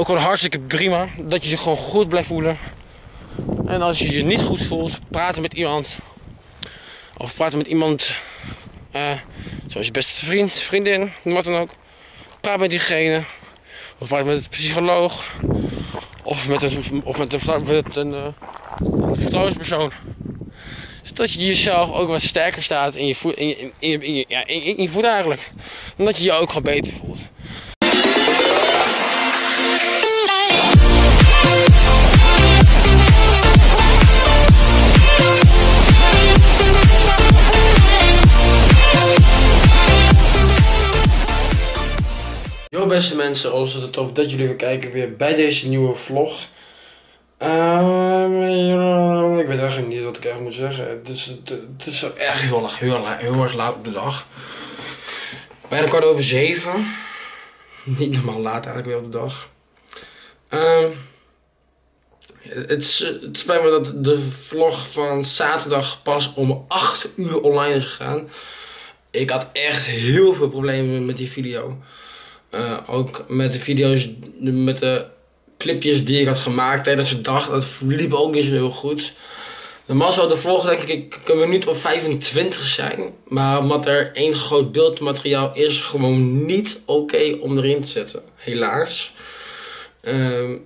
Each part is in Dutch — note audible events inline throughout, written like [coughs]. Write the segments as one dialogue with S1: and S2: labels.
S1: ook gewoon hartstikke prima. Dat je je gewoon goed blijft voelen. En als je je niet goed voelt, praten met iemand. Of praten met iemand, eh, zoals je beste vriend, vriendin, wat dan ook. Praat met diegene. Of praat met een psycholoog. Of met een, of met een, een vertrouwenspersoon. Zodat je jezelf ook wat sterker staat in je voet, in je, ja, in, je voet eigenlijk. En dat je je ook gewoon beter voelt. Beste mensen, het tof dat jullie weer kijken weer bij deze nieuwe vlog. Ehm, ik weet eigenlijk niet wat ik echt moet zeggen. Het is, het is echt heel, erg, heel, heel erg laat op de dag. Bijna kwart over zeven. [laughs] Niet normaal laat eigenlijk weer op de dag. Ehm, het, het spijt me dat de vlog van zaterdag pas om 8 uur online is gegaan. Ik had echt heel veel problemen met die video. Uh, ook met de video's, met de clipjes die ik had gemaakt tijdens de dag. Dat liep ook niet zo heel goed. Normaal zou de vlog denk ik een minuut of 25 zijn. Maar omdat er één groot beeldmateriaal is, gewoon niet oké om erin te zetten. Helaas. Uh,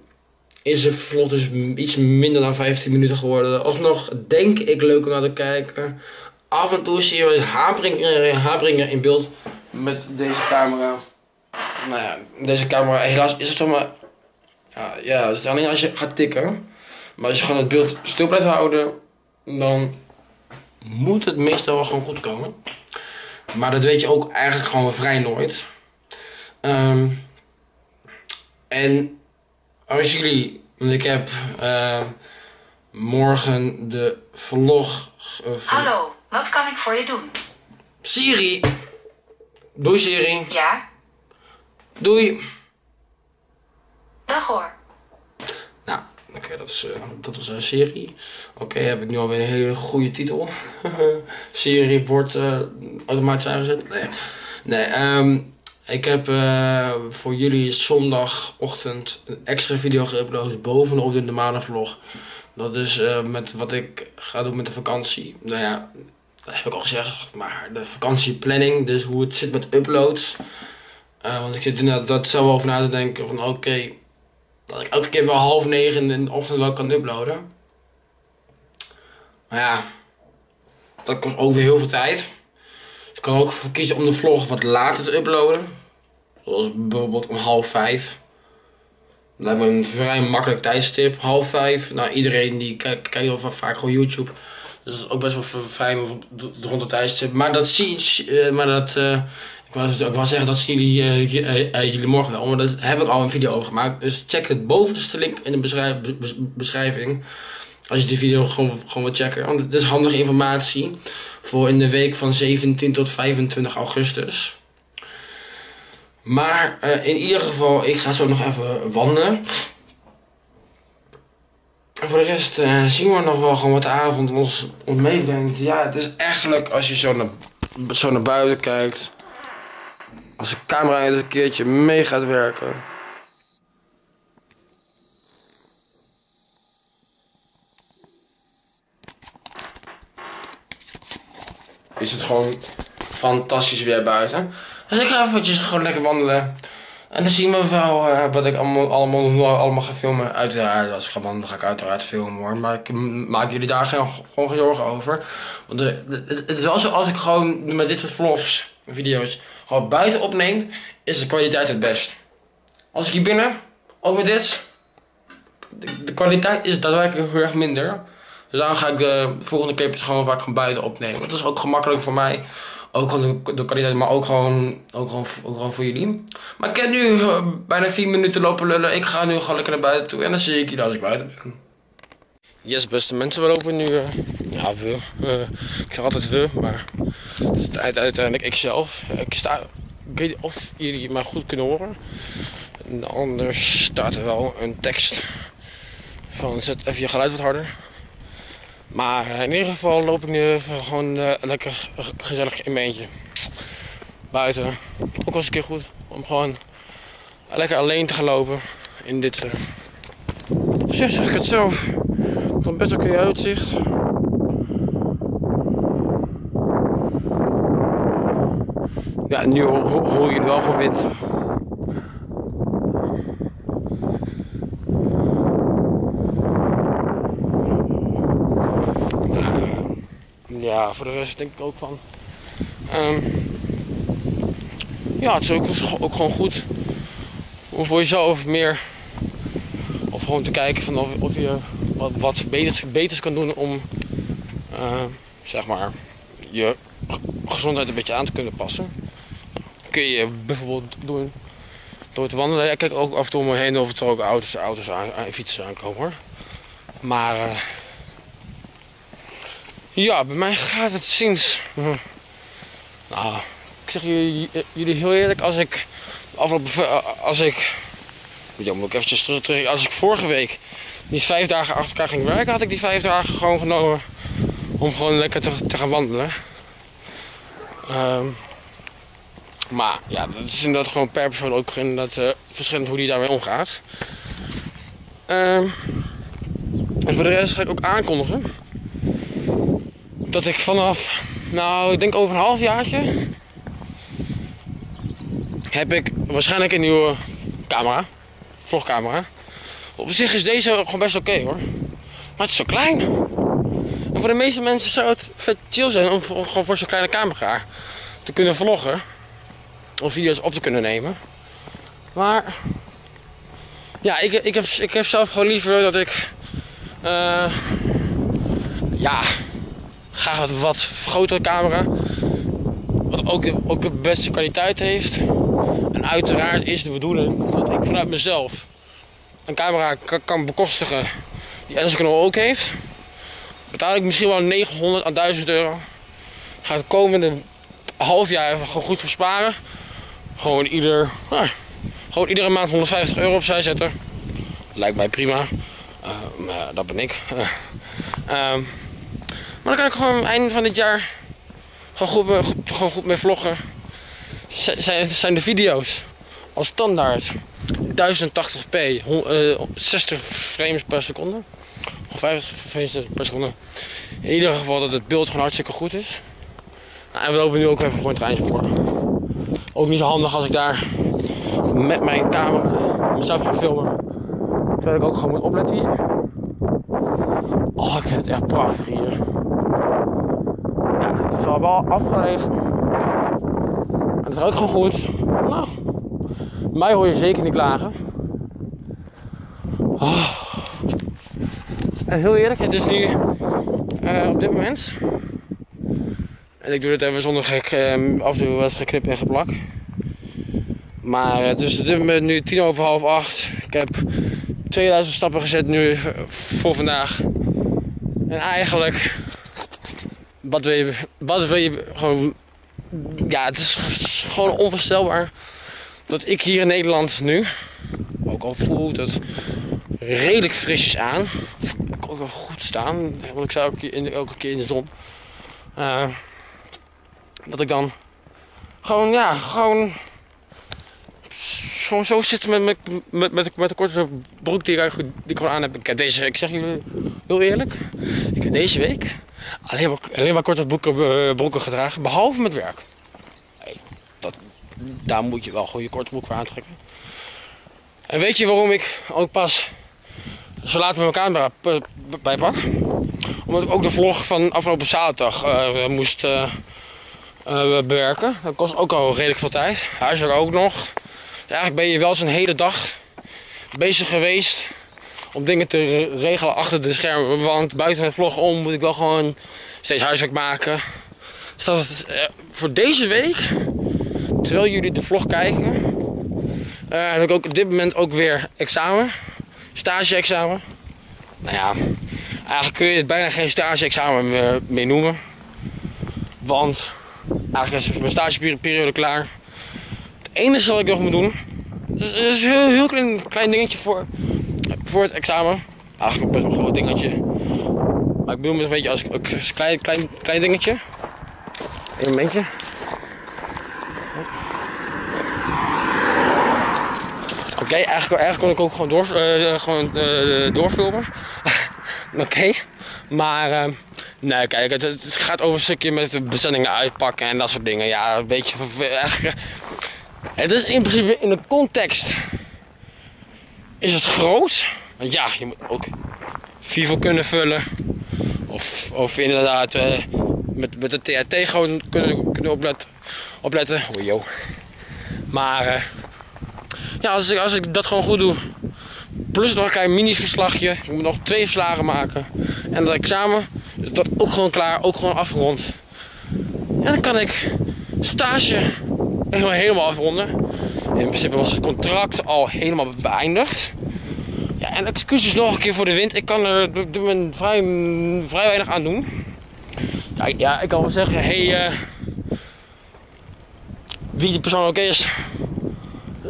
S1: is de vlog dus iets minder dan 15 minuten geworden. Alsnog denk ik leuk om naar te kijken. Af en toe zie je haperingen in beeld met deze camera nou ja, deze camera, helaas is het zomaar. Ja, ja, het is alleen als je gaat tikken. Maar als je gewoon het beeld stil blijft houden, dan moet het meestal wel gewoon goed komen. Maar dat weet je ook eigenlijk gewoon vrij nooit. Um, en als jullie, want ik heb uh, morgen de vlog.
S2: Uh, Hallo, wat kan ik voor je doen?
S1: Siri. Doei Siri.
S2: Ja?
S1: Doei.
S2: Dag hoor.
S1: Nou, oké, dat, is, uh, dat was een serie. Oké, heb ik nu alweer een hele goede titel. [laughs] serie wordt uh, automatisch aangezet. Nee, nee um, ik heb uh, voor jullie zondagochtend een extra video geüpload bovenop de normale vlog. Dat is met wat ik ga doen met de vakantie. Nou ja, dat heb ik al gezegd, maar de vakantieplanning, dus hoe het zit met uploads. Uh, want ik zit inderdaad dat zelf over na te denken van oké, dat ik elke keer wel half negen in de ochtend wel kan uploaden. Maar ja, dat kost ook weer heel veel tijd. Dus ik kan ook kiezen om de vlog wat later te uploaden. Zoals bijvoorbeeld om half vijf. Dat lijkt me een vrij makkelijk tijdstip. Half vijf. Nou, iedereen die kijkt, kijkt wel vaak gewoon YouTube. Dus dat is ook best wel fijn rond de tijdstip. Maar dat zie je, uh, maar dat... Uh, wou, ik wou zeggen dat zien jullie, uh, uh, jullie morgen wel, maar daar heb ik al een video over gemaakt. Dus check het bovenste link in de beschrijving. Als je die video gewoon, gewoon checken. Want het is handige informatie voor in de week van 17 tot 25 augustus. Maar in ieder geval, ik ga zo nog even wandelen. En voor de rest zien we nog wel gewoon wat de avond ons, ons meebrengt. Ja, het is eigenlijk als je zo naar, zo naar buiten kijkt. Als de camera eens een keertje mee gaat werken. Is het gewoon fantastisch weer buiten. Dus ik ga eventjes gewoon lekker wandelen. En dan zien we wel uh, wat ik allemaal, allemaal, allemaal ga filmen. Uiteraard, als ik ga wandelen ga ik uiteraard filmen hoor. Maar ik maak jullie daar geen, gewoon geen zorgen over. Want het, het is wel zo als ik gewoon met dit soort vlogs, video's gewoon buiten opneemt, is de kwaliteit het best. Als ik hier binnen, over dit, de, kwaliteit is daadwerkelijk heel erg minder. Dus daarom ga ik de volgende clipjes gewoon vaak gewoon buiten opnemen. Dat is ook gemakkelijk voor mij. Ook gewoon de, kwaliteit, maar ook gewoon, ook, gewoon, ook gewoon voor jullie. Maar ik heb nu uh, bijna 4 minuten lopen lullen. Ik ga nu gewoon lekker naar buiten toe en dan zie ik jullie als ik buiten ben. Yes, beste mensen, lopen nu, uh, ja, we, uh, ik zeg altijd we, maar het is uiteindelijk ikzelf. Ik sta, ik weet niet of jullie mij goed kunnen horen. En anders staat er wel een tekst van zet even je geluid wat harder. Maar in ieder geval loop ik nu even gewoon uh, lekker gezellig in mijn eentje. Buiten. Ook eens een keer goed om gewoon lekker alleen te gaan lopen. in dit... Zeg, zeg ik het zelf. Dan best oké uitzicht. Ja, nu hoor, hoor je het wel van wind. ja, voor de rest denk ik ook van. Um, ja, het is ook, ook gewoon goed om voor jezelf meer. Of gewoon te kijken van of je wat, wat beters, beters kan doen om uh, zeg maar je gezondheid een beetje aan te kunnen passen. Kun je bijvoorbeeld doen door te wandelen. Ik kijk ook af en toe om me heen of er ook auto's, auto's aan, fietsen aankomen hoor. Maar uh, ja, bij mij gaat het sinds. Hm, nou, ik zeg jullie, jullie heel eerlijk, als ik afgelopen. Eh, als ik. Moet ik eventjes terug, terug. Als ik vorige week niet vijf dagen achter elkaar ging werken, had ik die vijf dagen gewoon genomen om gewoon lekker te, te gaan wandelen. Um, maar ja, dat is inderdaad gewoon per persoon ook inderdaad uh, verschillend hoe die daarmee omgaat. Um, en voor de rest ga ik ook aankondigen dat ik vanaf, nou ik denk over een halfjaartje, heb ik waarschijnlijk een nieuwe camera, vlogcamera. Op zich is deze gewoon best oké hoor, maar het is zo klein. En voor de meeste mensen zou het vet chill zijn om gewoon voor zo'n kleine camera te kunnen vloggen. Of video's op te kunnen nemen. Maar ja, ik, ik, heb, ik heb zelf gewoon liever dat ik uh, ja, graag wat, wat grotere camera. Wat ook ook de beste kwaliteit heeft. En uiteraard is de bedoeling vanuit mezelf een camera kan, bekostigen die Enscanal ook heeft. Betaal ik misschien wel 900 à 1000 euro. Ga het komende half jaar even goed versparen. Gewoon, ieder, gewoon iedere maand 150 euro opzij zetten. Lijkt mij prima. Uh, maar dat ben ik. Uh, [laughs] maar dan kan ik gewoon het einde van dit jaar gewoon goed, gewoon goed mee vloggen. Zijn de video's als standaard 1080p, 60 frames per seconde. Of 50 frames per seconde. In ieder geval dat het beeld gewoon hartstikke goed is. Nou, en we lopen nu ook even voor een treinspoor. Ook niet zo handig als ik daar met mijn camera mezelf ga filmen. Terwijl ik ook gewoon moet opletten hier. Oh, ik vind het echt prachtig hier. Ja, het is wel afgelegen. En het is ook gewoon goed. Nou, mij hoor je zeker niet klagen. Oh. En heel eerlijk, het is nu uh, op dit moment. En ik doe dit even zonder gek, um, af en toe wat geknipt en geplak. Maar het is nu tien over half acht. Ik heb 2000 stappen gezet nu voor vandaag. En eigenlijk, wat wil je, wat wil je gewoon, ja, het is gewoon onvoorstelbaar dat ik hier in Nederland nu, ook al voel dat redelijk frisjes aan, ik ook wel goed staan, want ik sta ook in, elke keer in de zon, uh, dat ik dan gewoon, ja, gewoon gewoon zo zitten met, met, met, met, met de korte broek die ik, die ik gewoon aan heb. Ik heb deze, ik zeg jullie heel eerlijk, ik heb deze week alleen maar, alleen korte broeken, uh, broeken gedragen, behalve met werk. Daar moet je wel gewoon je korte broek voor aantrekken. En weet je waarom ik ook pas zo laat met mijn camera bijpak? Omdat ik ook de vlog van afgelopen zaterdag uh, moest uh, bewerken. Dat kost ook al redelijk veel tijd. Huiswerk ook nog eigenlijk ben je wel zo'n hele dag bezig geweest om dingen te regelen achter de schermen. Want buiten het vlog om moet ik wel gewoon steeds huiswerk maken. Dus dat voor deze week, terwijl jullie de vlog kijken, uh, heb ik ook op dit moment ook weer examen. Stage-examen. Nou ja, eigenlijk kun je het bijna geen stage-examen meer, noemen. Want eigenlijk is mijn stageperiode klaar enige wat ik nog moet doen, dat is een heel, heel klein, klein dingetje voor, voor het examen. Eigenlijk best wel een groot dingetje. Maar ik bedoel het een beetje als, als klein, klein, klein dingetje. Een momentje. Oké, eigenlijk, eigenlijk kon ik ook gewoon, door, eh, gewoon eh, doorfilmen. [laughs] Oké, maar eh, nee, kijk, het, het gaat over een stukje met de bestellingen uitpakken en dat soort dingen. Ja, een beetje. Eigenlijk, het is in principe in de context is het groot. Want ja, je moet ook Vivo kunnen vullen. Of, of inderdaad eh, met, met de THT gewoon kunnen, kunnen opletten. opletten. Oh, yo. Maar eh, ja, als ik, als ik dat gewoon goed doe. Plus nog een klein mini-verslagje. Ik moet nog twee verslagen maken. En dat examen is dat ook gewoon klaar. Ook gewoon afgerond. En dan kan ik stage helemaal, afronden. In principe was het contract al helemaal beëindigd. Ja, en excuses nog een keer voor de wind. Ik kan er vrij, vrij weinig aan doen. Ja, ja, ik kan wel zeggen, hey, eh, wie die persoon ook is,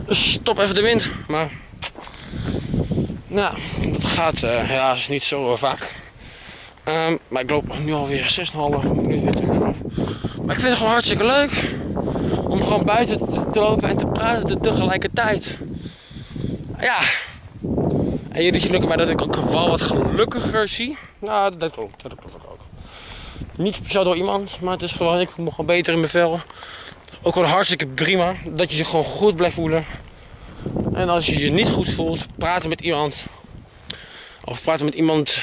S1: stop even de wind. Maar, nou, dat gaat eh, helaas niet zo eh, vaak. Ehm, maar ik loop nu alweer 6,5 minuut weer terug. Maar ik vind het gewoon hartstikke leuk om gewoon buiten te, lopen en te praten te- tegelijkertijd. Ja. En jullie zien ook bij dat ik ook wel wat gelukkiger zie. Nou, dat klopt. Dat klopt ook. Niet speciaal door iemand, maar het is gewoon, ik voel me gewoon beter in mijn vel. Ook gewoon hartstikke prima dat je je gewoon goed blijft voelen. En als je je niet goed voelt, praten met iemand. Of praten met iemand,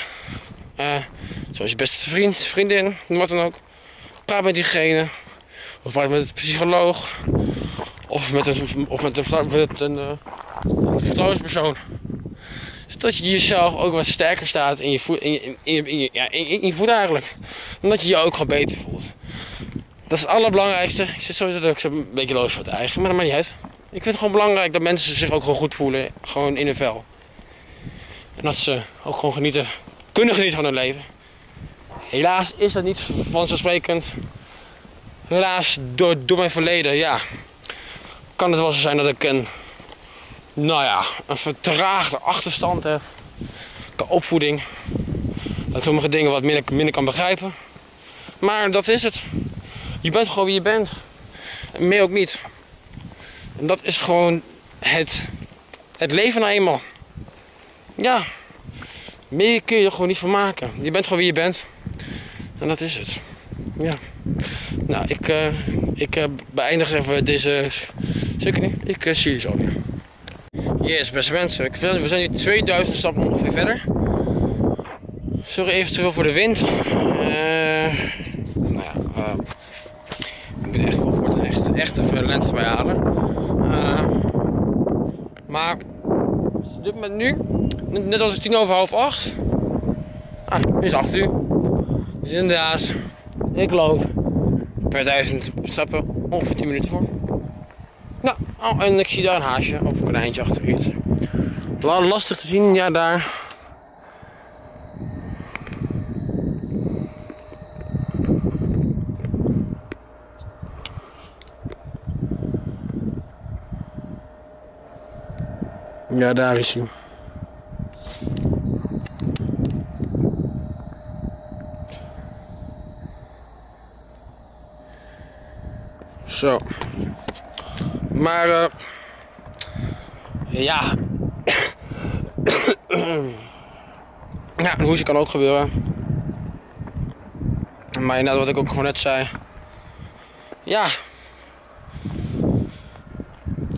S1: eh, zoals je beste vriend, vriendin, wat dan ook. Praat met diegene. Of praat met een psycholoog. Of met een, of met een, eh, vertrouwenspersoon. Zodat je jezelf ook wat sterker staat in je voet, in je, in ja, in, in je voet eigenlijk. Omdat je je ook gewoon beter voelt. Dat is het allerbelangrijkste. Ik zit sowieso ook een beetje los voor het eigen, maar dat maakt niet uit. Ik vind het gewoon belangrijk dat mensen zich ook gewoon goed voelen. Gewoon in hun vel. En dat ze ook gewoon genieten, kunnen genieten van hun leven. Helaas is dat niet vanzelfsprekend. Helaas, door, door mijn verleden, ja. Kan het wel zo zijn dat ik een, nou ja, een vertraagde achterstand heb. Qua opvoeding. Dat ik sommige dingen wat minder, minder kan begrijpen. Maar dat is het. Je bent gewoon wie je bent. En meer ook niet. En dat is gewoon het, het leven nou eenmaal. Ja. Meer kun je er gewoon niet van maken. Je bent gewoon wie je bent. En dat is het. Ja. Nou, ik, eh, ik eh, beëindig even deze stukje. Ik eh, zie jullie zo weer. Yes, beste mensen. We zijn nu 2000 stappen ongeveer verder. Sorry eventueel voor de wind. Nou ja, eh, ik ben echt wel voor het echt, even lente bij halen. Eh, maar dit moment nu, net- als het tien over half acht. Ah, nu is acht uur. Dus inderdaad, ik loop per duizend stappen ongeveer 10 minuten voor. Nou, oh, en ik zie daar een haasje of een konijntje achter iets. La- Lastig te zien, ja daar. Ja, daar is hij. Zo. Maar, eh ja. [clears throat] ja, een hoesje kan ook gebeuren. Maar inderdaad, wat ik ook gewoon net zei. Ja.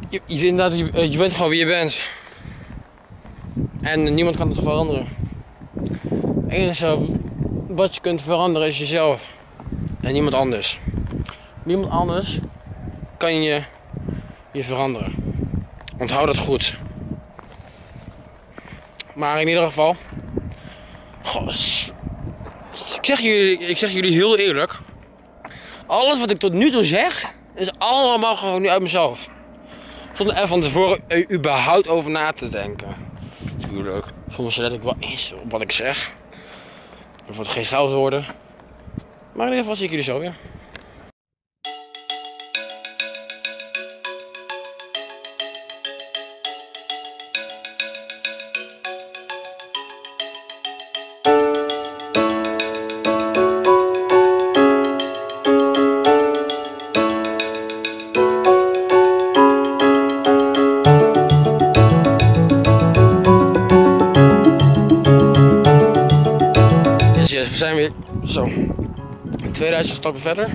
S1: Je, je, je, eh, je bent gewoon wie je bent. En niemand kan het veranderen. Het enige wat je kunt veranderen is jezelf. En niemand anders. Niemand anders kan je je veranderen. Onthoud dat goed. Maar in ieder geval. goh, ik, zeg jullie, ik zeg jullie heel eerlijk. Alles wat ik tot nu toe zeg, is allemaal gewoon nu uit mezelf. Zonder er van tevoren überhaupt over na te denken. Tuurlijk. Soms let ik wel eens op wat ik zeg. Er wordt geen scheldwoorden. Maar in ieder geval zie ik jullie zo weer. 2000 stappen verder.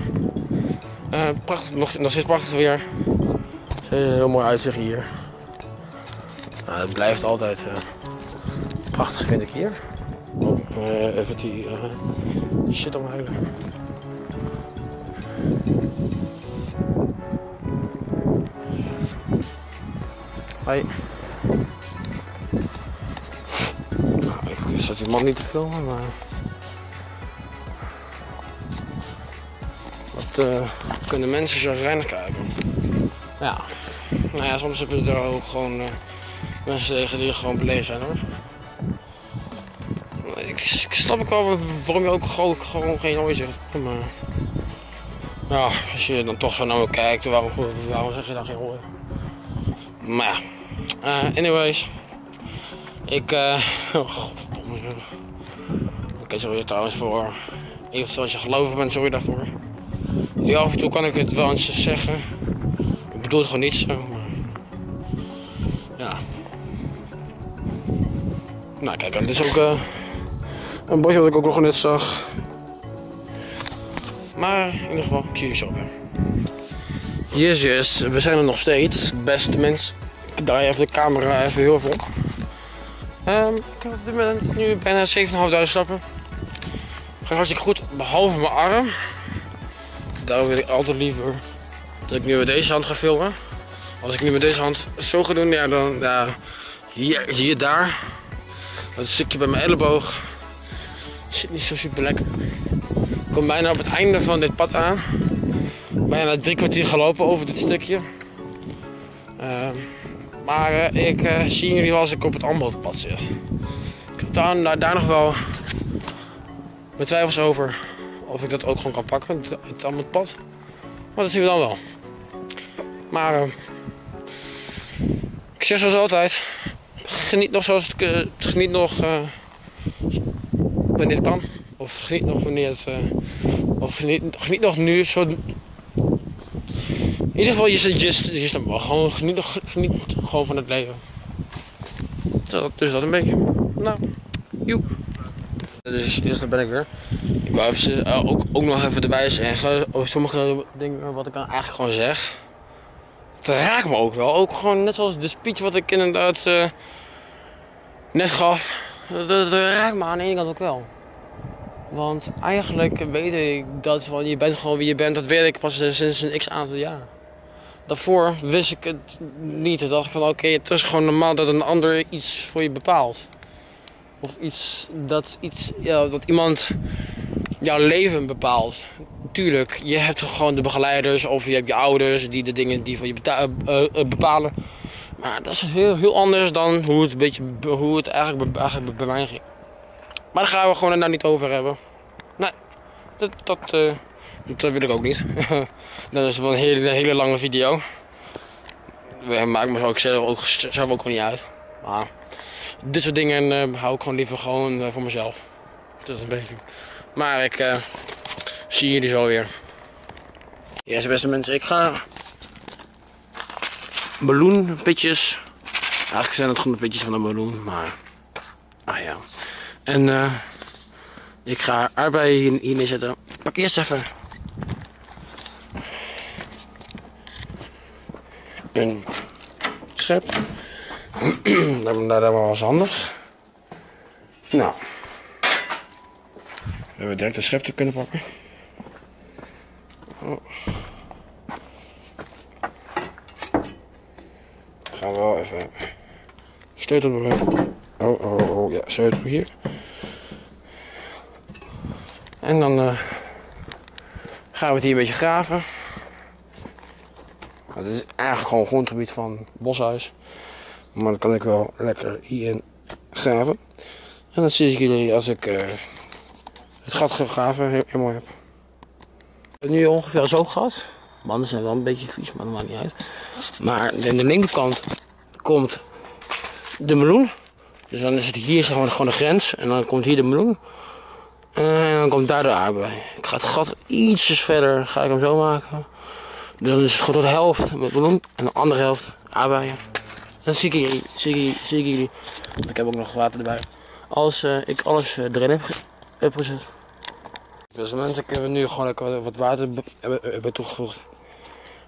S1: Uh, prachtig, nog, nog steeds prachtig weer. Heel mooi uitzicht hier. Nou, het blijft altijd uh, prachtig vind ik hier. Oh, uh, even die shit omhuilen. Hoi. Nou, ik zet die man niet te filmen, maar... Wat uh, kunnen mensen zo reinig kijken? Ja. Nou ja, soms hebben er ook gewoon uh, mensen tegen die gewoon beleefd zijn hoor. Ik, ik snap ook wel waarom je ook gewoon, gewoon geen hooi zegt. Maar ja, als je dan toch zo naar me kijkt, waarom, waarom zeg je dan geen hooi? Maar ja. Uh, anyways. Ik, eh. oh, [laughs] godverdomme. Oké, okay, sorry trouwens voor. Eventueel als je gelovig bent, sorry daarvoor. Ja, af en toe kan ik het wel eens zeggen. Ik bedoel het gewoon niet zo. Maar... Ja. Nou, kijk, dit is ook uh, een bosje dat ik ook nog net zag. Maar in ieder geval, ik zie jullie zo weer. Yes, yes, we zijn er nog steeds. Beste mensen. Ik draai even de camera even heel vol. Um, ik heb op dit moment nu bijna 7.500 stappen. Gaat hartstikke goed, behalve mijn arm. Daarom wil ik altijd liever dat ik nu met deze hand ga filmen. Als ik nu met deze hand zo ga doen, ja, dan ja, hier, hier, daar. Dat stukje bij mijn elleboog zit niet zo super lekker. Ik kom bijna op het einde van dit pad aan. Bijna drie kwartier gelopen over dit stukje. Uh, maar uh, ik uh, zie jullie wel als ik op het Amboldpad zit. Ik heb daar nog wel mijn twijfels over of ik dat ook gewoon kan pakken, het, het Amboldpad. Maar dat zien we dan wel. Maar uh, ik zeg zoals altijd, geniet nog zoals het geniet nog wanneer het kan. Of geniet nog wanneer het. of geniet, nog nu zo in ieder geval, je, je, je gewoon geniet, geniet gewoon van het leven. Dus dat een beetje. Nou, joe. Dus, dus daar ben ik weer. Ik wou even, uh, ook, ook nog even erbij zeggen. Over sommige dingen wat ik eigenlijk gewoon zeg. Het raakt me ook wel. Ook gewoon net zoals de speech wat ik inderdaad uh, net gaf. Dat, dat, raakt me aan de ene kant ook wel. Want eigenlijk weet ik dat van je bent gewoon wie je bent. Dat weet ik pas sinds een x aantal jaar daarvoor wist ik het niet. Dan dacht ik van oké, het is gewoon normaal dat een ander iets voor je bepaalt. Of iets dat, iets, ja, dat iemand jouw leven bepaalt. Tuurlijk, je hebt gewoon de begeleiders of je hebt je ouders die de dingen die voor je uh, bepalen. Maar dat is heel, heel anders dan hoe het, beetje, hoe het eigenlijk, eigenlijk bij mij ging. Maar daar gaan we gewoon daar niet over hebben. Nee, dat, dat, uh, dat wil ik ook niet. [laughs] dat is wel een hele, hele lange video. Maakt me ook zelf ook, zelf ook niet uit. Maar dit soort dingen uh, hou ik gewoon liever gewoon uh, voor mezelf. Dat is een beetje. Maar ik uh, zie jullie zo weer. Yes, beste mensen, ik ga balloonpitjes. Eigenlijk zijn het gewoon de pitjes van een balloon, maar. Ah ja. En ik ga aardbeien hier, neerzetten. Pak eerst even een schep. [clears throat] dat was handig. Nou. We hebben direct een schep te kunnen pakken. Oh. Gaan we wel even sleutel erbij. Oh, oh, oh, ja, sleutel hier. En dan uh, gaan we het hier een beetje graven. Het is eigenlijk gewoon grondgebied van Boshuis. Maar dan kan ik wel lekker hierin graven. En dan zie ik jullie als ik uh, het gat gegraven helemaal heb. Nu ongeveer zo gat. Mannen zijn wel een beetje vies, maar dat maakt niet uit. Maar aan de linkerkant komt de meloen. Dus dan is het hier gewoon, gewoon de grens. En dan komt hier de meloen. En dan komt daar de aardbei. Ik ga het gat ietsjes verder, ga ik hem zo maken. Dan is het gewoon tot de helft met bloem en de andere helft aardbeien. Dan zie ik jullie, zie ik, zie ik jullie. Ik heb ook nog water erbij. Als uh, ik alles uh, erin heb, heb gezet. Dus mensen kunnen we nu gewoon lekker wat water be- hebben, hebben toegevoegd.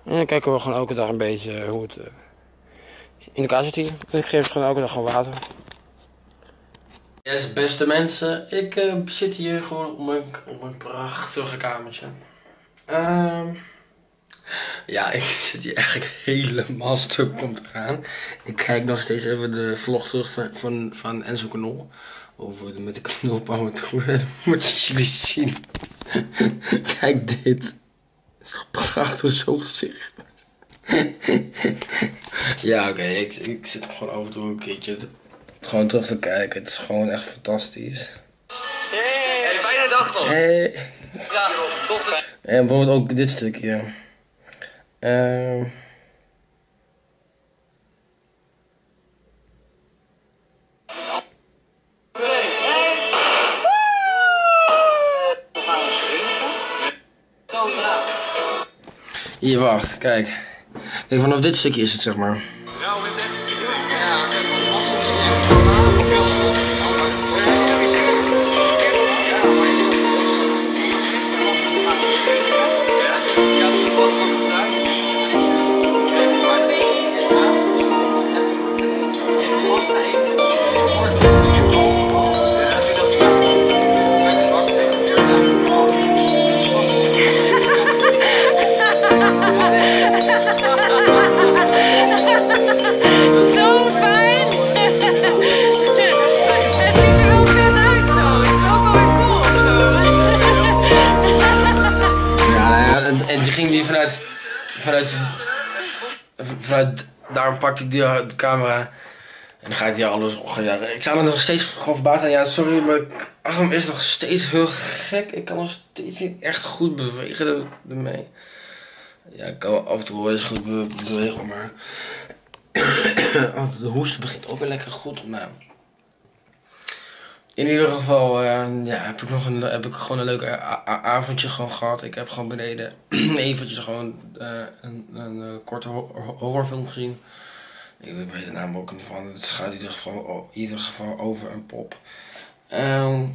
S1: En dan kijken we gewoon elke dag een beetje hoe het eh, in elkaar zit hier. Ik geef ze gewoon elke dag gewoon water. Yes, beste mensen. Ik eh, zit hier gewoon op mijn, op mijn prachtige kamertje. Ehm, ja, ik zit hier eigenlijk helemaal stuk komt eraan. Ik kijk nog steeds even de vlog terug van, van, van Enzo Knol. Over de, met de knolpauwen toe. Dan [laughs] moet je jullie zien. [laughs] Kijk dit. Het is toch prachtig zo'n gezicht. [laughs] ja, oké. Ik, ik zit gewoon af en toe een keertje te- gewoon terug te kijken. Het is gewoon echt fantastisch.
S3: Hey, fijne dag nog.
S1: Hey.
S3: Ja, tot
S1: En bijvoorbeeld ook dit stukje. Ehm Hier, wacht, kijk. Kijk, vanaf dit stukje is het, zeg maar. Hij die, de camera en dan gaat hij alles opjagen. Ik sta er nog steeds gewoon verbaasd aan. Ja, sorry, maar ik- arm is nog steeds heel gek. Ik kan nog steeds niet echt goed bewegen er- ermee. Ja, ik kan af en toe wel eens goed be- bewegen, maar [coughs] de hoest begint ook weer lekker goed. Maar in ieder geval eh, ja, heb, ik nog een, heb ik gewoon een leuk avondje gewoon gehad. Ik heb gewoon beneden [clears throat] eventjes gewoon eh, een, een eh, korte ho- ho- horrorfilm gezien. Ik weet de naam ook niet van. Het gaat in ieder geval, in ieder geval over een pop. Ehm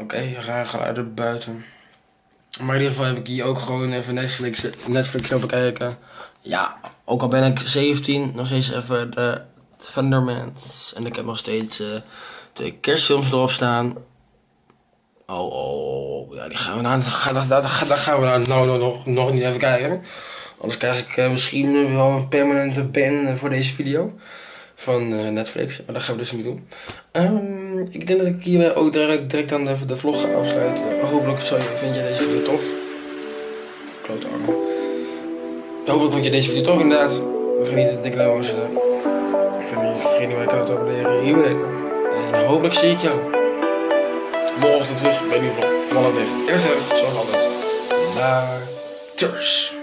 S1: Oké, raar geluiden buiten. Maar in ieder geval heb ik hier ook gewoon even Netflix, Netflix op kijken. Ja, ook al ben ik 17, nog steeds even de Thundermans. En ik heb nog steeds eh, twee kerstfilms erop staan. Oh, oh, oh, ja, die gaan we nou, daar, gaan we nou, nou, nog niet even kijken. Anders krijg ik eh, misschien wel een permanente ban eh, voor deze video. Van eh, Netflix, maar dat gaan we dus niet doen. Ehm, ik denk dat ik hierbij ook direct, direct aan de, de vlog ga afsluiten. Hopelijk zo, vind je deze video tof. Klote arm. Hopelijk vond je deze video tof inderdaad. Vergeet te dikke als Vergeet niet mijn kanaal te abonneren hier beneden. En hopelijk zie ik jou morgen terug bij een nieuwe vlog. Maandag weer. Eerst zoals altijd. Laters.